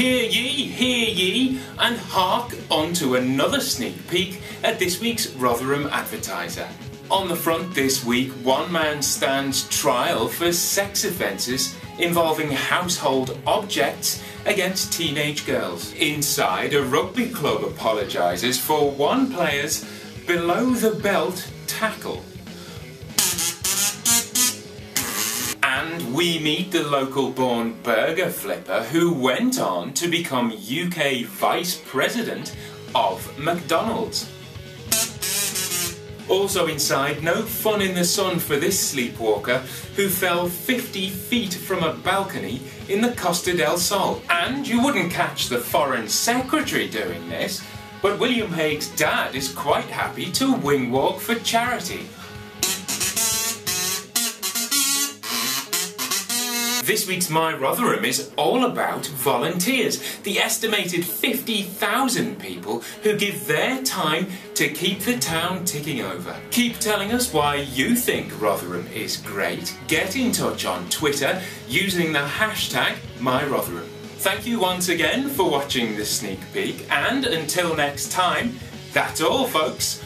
Hear ye, hear ye, and hark on to another sneak peek at this week's Rotherham Advertiser. On the front this week, one man stands trial for sex offences involving household objects against teenage girls. Inside, a rugby club apologises for one player's below the belt tackle. And we meet the local born burger flipper who went on to become UK Vice President of McDonald's. Also inside, no fun in the sun for this sleepwalker who fell 50 feet from a balcony in the Costa del Sol. And you wouldn't catch the Foreign Secretary doing this, but William Hague's dad is quite happy to wing walk for charity. This week's My Rotherham is all about volunteers, the estimated 50,000 people who give their time to keep the town ticking over. Keep telling us why you think Rotherham is great. Get in touch on Twitter using the hashtag MyRotherham. Thank you once again for watching this sneak peek, and until next time, that's all, folks.